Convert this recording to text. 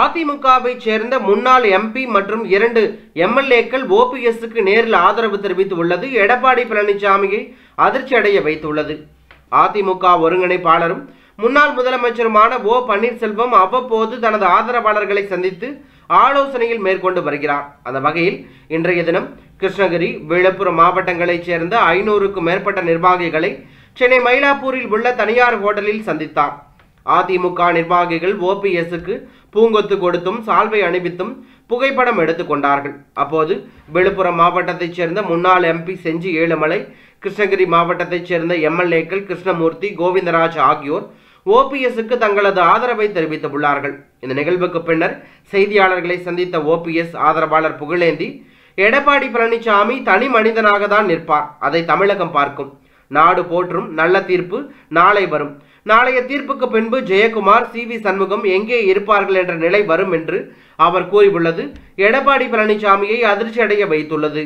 அதிமுகவை சேர்ந்த முன்னாள் எம்பி மற்றும் இரண்டு எம்எல்ஏக்கள் ஓபிஎஸ்க்கு நேரில் ஆதரவு தெரிவித்து உள்ளது. எடப்பாடி பழனிசாமியை அதிர்ச்சி அடைய வைத்துள்ளது. அதிமுக ஒருங்கிணைப்பாளரும் முன்னாள் முதலமைச்சருமான ஓ பன்னீர்செல்வம் அவ்வப்போது தனது ஆதரவாளர்களை சந்தித்து ஆலோசனையில் மேற்கொண்டு வருகிறார். அந்த வகையில் இன்றைய தினம் கிருஷ்ணகிரி விழுப்புரம் மாவட்டங்களைச் சேர்ந்த ஐநூறுக்கும் மேற்பட்ட நிர்வாகிகளை சென்னை மயிலாப்பூரில் உள்ள தனியார் ஹோட்டலில் சந்தித்தார். அதிமுக நிர்வாகிகள் ஓபிஎஸ்க்கு பூங்கொத்து கொடுத்தும் சால்வை அணிவித்தும் புகைப்படம் எடுத்துக் கொண்டார்கள். அப்போது விழுப்புரம் மாவட்டத்தைச் சேர்ந்த முன்னாள் எம்பி செஞ்சி ஏழுமலை கிருஷ்ணகிரி மாவட்டத்தைச் சேர்ந்த எம்எல்ஏக்கள் கிருஷ்ணமூர்த்தி கோவிந்தராஜ் ஆகியோர் ஓபிஎஸ்க்கு தங்களது ஆதரவை தெரிவித்துள்ளார்கள். இந்த நிகழ்வுக்கு பின்னர் செய்தியாளர்களை சந்தித்த ஓபிஎஸ் ஆதரவாளர் புகழேந்தி எடப்பாடி பழனிசாமி தனி மனிதனாக தான் நிற்பார். அதை தமிழகம் பார்க்கும். நாடு போற்றும் நல்ல தீர்ப்பு நாளை வரும். நாளைய தீர்ப்புக்கு பின்பு ஜெயக்குமார் சி வி சண்முகம் எங்கே இருப்பார்கள் என்ற நிலை வரும் என்று அவர் கூறியுள்ளது. எடப்பாடி பழனிசாமியை அதிர்ச்சி அடைய வைத்துள்ளது.